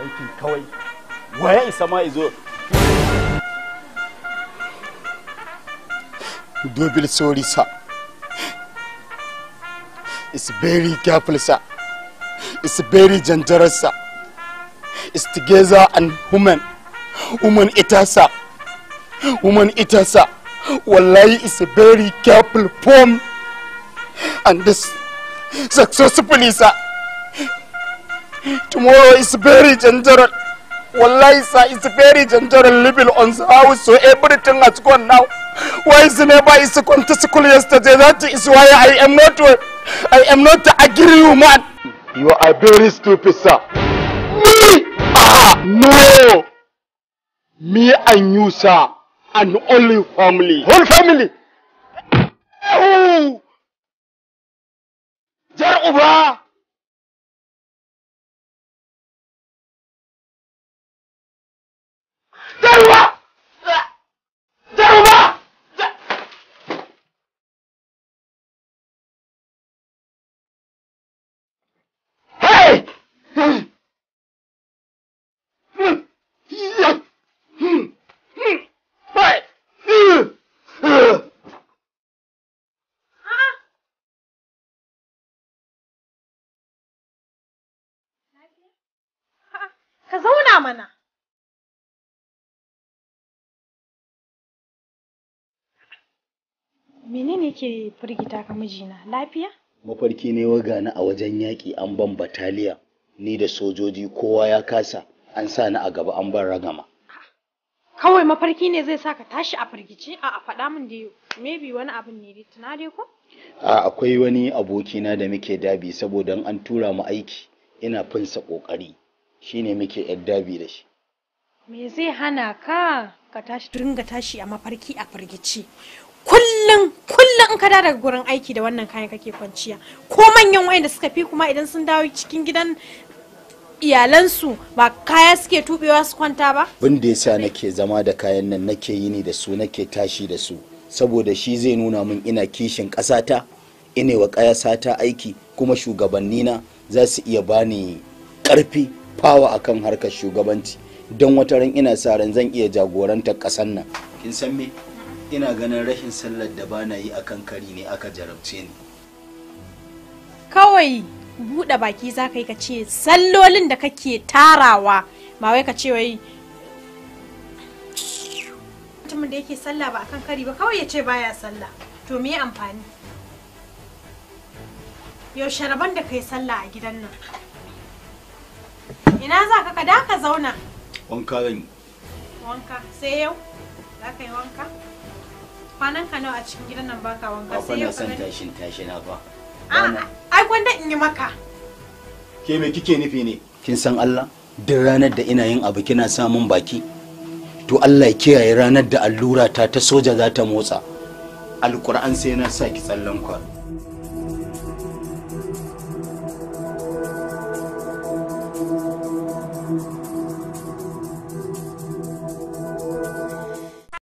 aikin kawai waye isa ma izo Double sorry, sir. It's very careful, sir. It's very dangerous, sir. It's together and woman. Woman ita, sir. Woman ita, sir. Wallahi, it's a very careful form. And this successfully, sir. Tomorrow is very dangerous. Wallahi, sir, it's very dangerous living on the house, so everything has gone now. Why is never is gone to school yesterday? That is why I am not, I am not agree you, man. You are very stupid, sir. Me? Ah, no. Me and you, sir, and only family. Whole family. Ka zauna mana. Menene ke firgita ka mijina? Lafiya? Mafarki ne wa gani a wajen yaƙi an ban bataliya, ni da sojoji kowa ya kasa, an sa ni a gaba an ban ragama. Kawai mafarki ne zai sa ka tashi a firgice? A a faɗa min da maybe wani abin ne dai tuna dai ko? A akwai wani abokina da muke dabi saboda an tura mu aiki ina finsa ƙoƙari shine muke yar dabi da shi. Me zai hana ka ka tashi dinga tashi a mafarki a firgice? Kullum kullum in ka dawo daga gurin aiki da wannan kayan kake kwanciya. Ko manyan wayanda suka fi kuma idan sun dawo cikin gidan iyalansu ba kaya suke tubewa su kwanta ba? Abin da yasa nake zama da kayan nan nake yini da su nake tashi da su saboda shi zai nuna min ina kishin ƙasata ine wa ƙasata aiki kuma shugabannina za su iya bani ƙarfi fawa akan harkar shugabanci. Don wata ran ina sa ran zan iya jagorantar ƙasar nan. Kin san me? Ina ganin rashin sallar da bana yi akan kari ne aka jarabce ni. Kawai buɗe baki za ka yi ka ce sallolin da kake tarawa ba wai ka ce wai mutumin da yake sallah ba akan kari ba kawai ya ce baya sallah. To me amfani? Yaushe rabon da kai sallah a gidan nan? Ina za ka? Ka da ka zauna. Wanka zan yi. Wanka. Sai yau? Za ka yi wanka? Kwanan ka nawa a cikin gidan nan baka wanka? Sai na yau ka gani. tashin tashina ba. A'a, ai gwanda in yi maka. Ke me kike nufi ne? Kin san Allah? Duk ranar da ina yin abu kina sa min baki to Allah ya kiyaye ranar da allura ta ta soja za ta motsa. Alkur'an sai na sa ki tsallan kwaro